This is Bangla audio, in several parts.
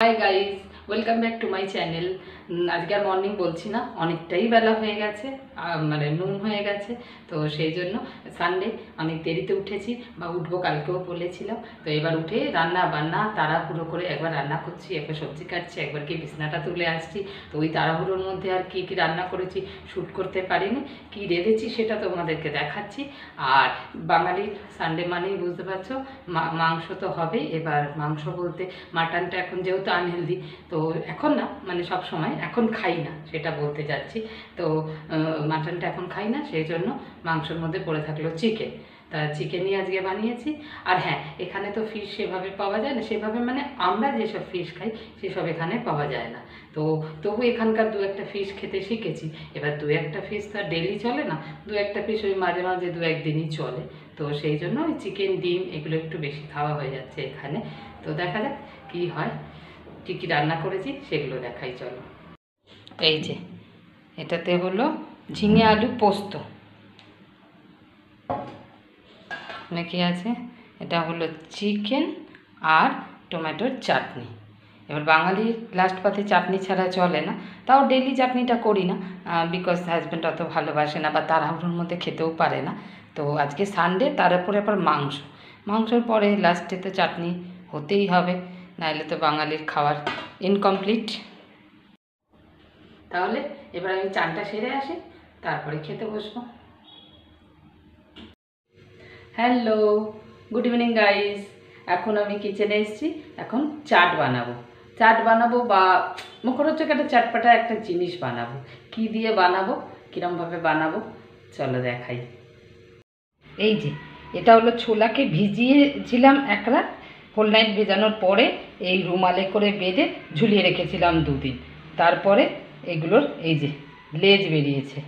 Hi guys welcome back to my channel আজকে আর মর্নিং বলছি না, অনেকটাই বেলা হয়ে গেছে মানে নুন হয়ে গেছে, তো সেই জন্য সানডে অনেক দেরিতে উঠেছি বা উঠবো কালকেও বলেছিলাম, তো এবার উঠে রান্না বান্না তাড়াহুড়ো করে একবার রান্না করছি, একবার সবজি কাটছি, একবার কি বিছনাটা তুলে আসছি, তো ওই তাড়াহুড়োর মধ্যে আর কি কি রান্না করেছি শ্যুট করতে পারিনি, কি রেঁধেছি সেটা তোমাদেরকে দেখাচ্ছি, আর বাঙালির সানডে মানেই বুঝতে পারছ মাংস তো হবে এবার মাংস বলতে মাটনটা এখন যেহেতু আনহেলদি তো এখন না মানে সব সময় এখন খাই না, সেটা বলতে যাচ্ছি। তো মাটনটা এখন খাই না, সেই জন্য মাংসের মধ্যে পড়ে থাকল চিকেন তা চিকেনই আজকে বানিয়েছি। আর হ্যাঁ এখানে তো ফিশ সেভাবে পাওয়া যায় না, সেভাবে মানে আমরা যেসব ফিশ খাই, সেসব এখানে পাওয়া যায় না। তো, তবু এখানকার দু একটা ফিশ খেতে শিখেছি। এবার দু একটা ফিশ তো আর ডেলি চলে না, দু একটা ফিশ ওই মাঝে মাঝে দু একদিনই চলে। তো সেই জন্য ওই চিকেন ডিম এগুলো একটু বেশি খাওয়া হয়ে যাচ্ছে এখানে। তো দেখা যাক কী হয়, কী কী রান্না করেছি সেগুলো দেখাই, চলো। এই যে, এটাতে হলো ঝিঙে আলু পোস্ত। এখানে কি আছে? এটা হলো চিকেন আর টমেটোর চাটনি। এবার বাঙালির লাস্ট পাতে চাটনি ছাড়া চলে না। তাও ডেলি চাটনিটা করি না বিকজ হাজব্যান্ড অত ভালোবাসে না বা তার তাড়াহুড়োর মধ্যে খেতেও পারে না। তো আজকে সানডে তার উপরে আবার মাংস। মাংসর পরে লাস্টে তো চাটনি হতেই হবে নাহলে তো বাঙালির খাওয়ার ইনকমপ্লিট তাহলে এবার আমি চানটা সেরে আসি, তারপরে খেতে বসবো। Hello, good evening guys. এখন আমি কিচেনে এসেছি, এখন চাট বানাবো। চাট বানাবো বা মুখরোচক একটা চাটপাটা একটা জিনিস বানাবো। কি দিয়ে বানাবো, কীরমভাবে বানাবো, চলো দেখাই। এই যে, এটা হলো ছোলাকে ভিজিয়েছিলাম এক রাত হোল নাইট ভেজানোর পরে এই রুমালে করে বেঁধে ঝুলিয়ে রেখেছিলাম দুদিন। তারপরে এগুলোর এই যে লেজ বেরিয়েছে।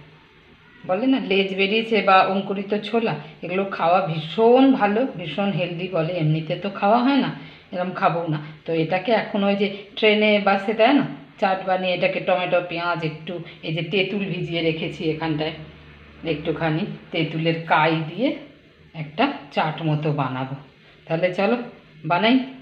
বলে না, লেজ বেরিয়েছে বা অঙ্কুরিত ছোলা, এগুলো খাওয়া ভীষণ ভালো, ভীষণ হেলদি বলে। এমনিতে তো খাওয়া হয় না এরকম খাব না। তো এটাকে এখন ওই যে ট্রেনে বাসে দেয় না, চাট বানিয়ে এটাকে টমেটো, পেঁয়াজ, একটু এই যে তেঁতুল ভিজিয়ে রেখেছি এখানটায়, একটুখানি তেঁতুলের কাই দিয়ে একটা চাট মতো বানাবো। তাহলে চলো, বানাই।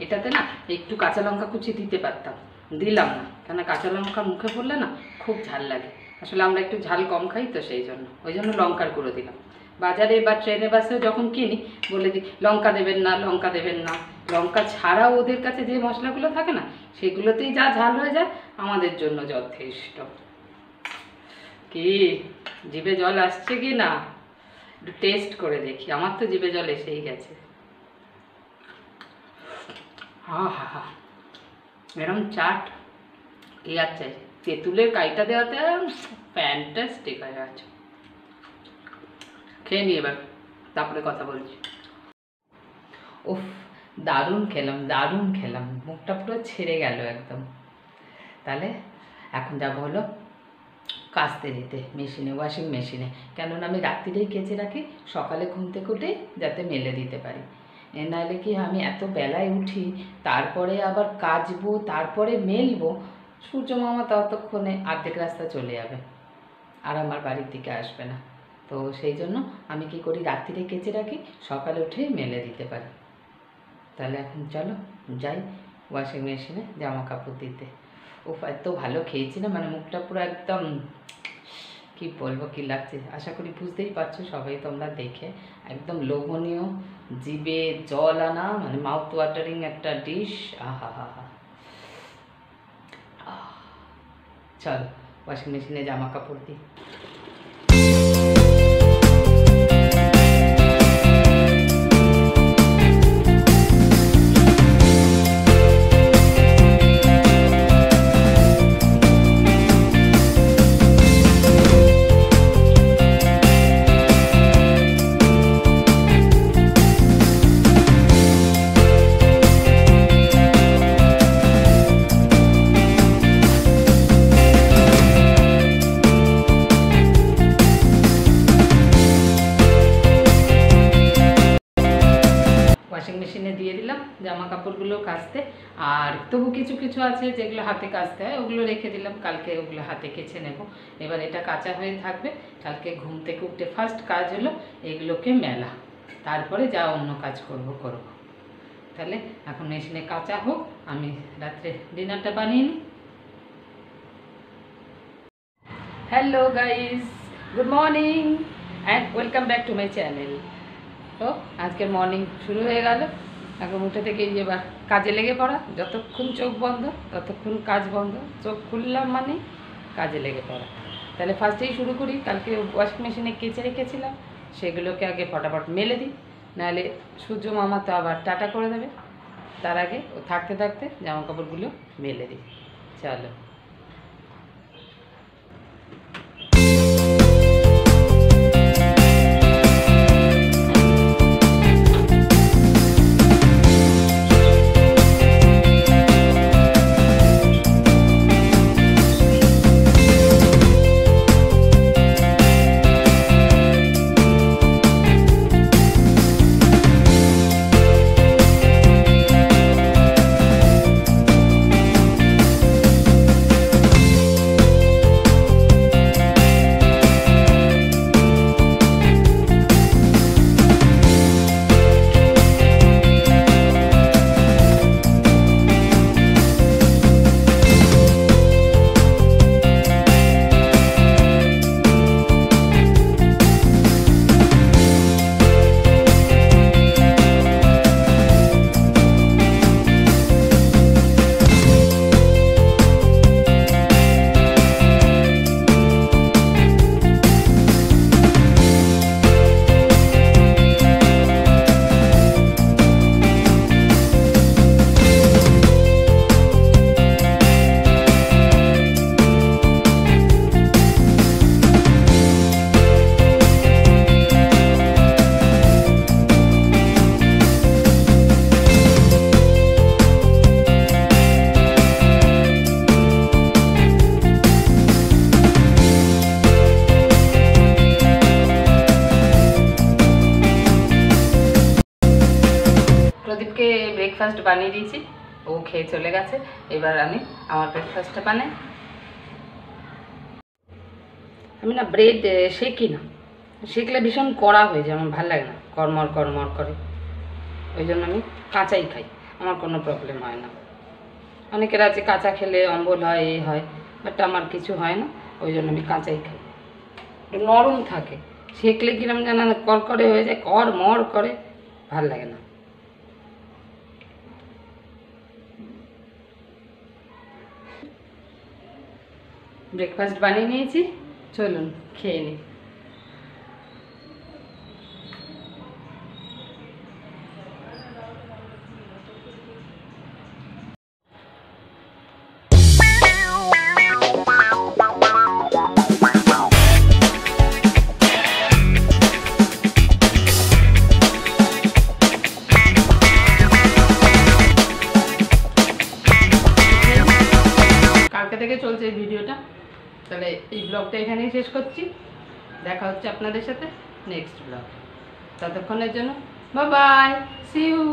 এটাতে না একটু কাঁচা লঙ্কা কুচি দিতে পারতাম। দিলাম না। কেন কাঁচা লঙ্কা মুখে পড়লে না খুব ঝাল লাগে। আসলে আমরা একটু ঝাল কম খাই তো সেই জন্য। ওই জন্য লঙ্কার গুঁড়ো দিলাম। বাজারে বা ট্রেনে বাসেও যখন কিনি, বলে দিই, লঙ্কা দেবেন না, লঙ্কা দেবেন না। লঙ্কা ছাড়াও ওদের কাছে যে মশলাগুলো থাকে না, সেগুলোতেই যা ঝাল হয়ে যায়, আমাদের জন্য যথেষ্ট। কি? জিভে জল আসছে কি না? টেস্ট করে দেখি। আমার তো জিভে জল এসেই গেছে। হা হা হা এরম চাট। আর চাই তেঁতুলের কাইটা দেওয়াতে ফ্যান্টাস্টিক হয়ে গেছে। খেয়ে নি এবার, তারপরে কথা বলছি। উফ, দারুণ খেলাম দারুণ খেলাম। মুখটা পুরো ছেড়ে গেল একদম। তাহলে এখন যাব হলো কাচতে দিতে মেশিনে ওয়াশিং মেশিনে কেননা আমি রাত্রিরেই কেচে রাখি, সকালে ঘুম থেকে উঠে যাতে মেলে দিতে পারি। এ নাহলে কি আমি এত বেলায় উঠি, তারপরে আবার কাচবো তারপরে মেলবো? সূর্য মামা ততক্ষণে অর্ধেক রাস্তা চলে যাবে আর আমার বাড়ির দিকে আসবে না। তো সেই জন্য আমি কি করি, রাত্রিরে কেচে রাখি, সকালে উঠে মেলে দিতে পারি। তাহলে এখন চলো, যাই ওয়াশিং মেশিনে জামা কাপড় দিতে। ও এত ভালো খেয়েছি না মানে মুখটা পুরো একদম কি বলব, কি লাগছে? আশা করি বুঝতেই পারছ সবাই তোমরা দেখে। একদম লোভনীয় জিবে জল আনা মানে মাউথ ওয়াটারিং একটা ডিশ আহা, হা হা। চলো ওয়াশিং মেশিনে জামা কাপড় দিই। ওয়াশিং মেশিনে দিয়ে দিলাম জামা কাপড়গুলো কাচতে। আর তবু কিছু কিছু আছে যেগুলো হাতে কাচতে হয়, ওগুলো রেখে দিলাম, কালকে ওগুলো হাতে কেচে নেব। এবার এটা কাঁচা হয়ে থাকবে, কালকে ঘুম থেকে উঠে ফার্স্ট কাজ হলো এগুলোকে মেলা। তারপরে যা অন্য কাজ করব করব। তাহলে এখন মেশিনে কাঁচা হোক, আমি রাত্রে ডিনারটা বানিয়ে নিই। Hello guys good morning and welcome back to my channel তো আজকের মর্নিং শুরু হয়ে গেল। এখন উঠে থেকে এবার কাজে লেগে পড়া, যতক্ষণ চোখ বন্ধ, ততক্ষণ কাজ বন্ধ। চোখ খুললাম মানে কাজে লেগে পড়া। তাহলে ফার্স্টেই শুরু করি। কালকে ওয়াশিং মেশিনে কেচে রেখেছিলাম, সেগুলোকে আগে ফটাফট মেলে দিই। নাহলে সূর্য মামা তো আবার টাটা করে দেবে। তার আগে ও থাকতে থাকতে জামা কাপড়গুলো মেলে দিই। চলো। ব্রেকফাস্ট বানিয়ে দিয়েছি। ও খেয়ে চলে গেছে। এবার আমি আমার ব্রেকফাস্টটা বানাই। আমি না ব্রেড শেকি না। শেখলে ভীষণ কড়া হয়ে যায়, আমার ভালো লাগে না। কর্মর কর্মর করে। ওই জন্য আমি কাঁচাই খাই। আমার কোনো প্রবলেম হয় না। অনেকের আছে কাঁচা খেলে অম্বল হয় এই হয় বাট আমার কিছু হয় না। ওই জন্য আমি কাঁচাই খাই। নরম থাকে। শেখলে কিরম যেন করকরে হয়ে যায় কর মর করে, ভালো লাগে না। ব্রেকফাস্ট বানিয়ে নিয়েছি। চলুন খেয়ে নিই তাহলে এই ব্লগটা এখানেই শেষ করছি। দেখা হচ্ছে আপনাদের সাথে নেক্সট ব্লগ ততক্ষণের জন্য bye see you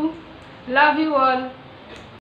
love you all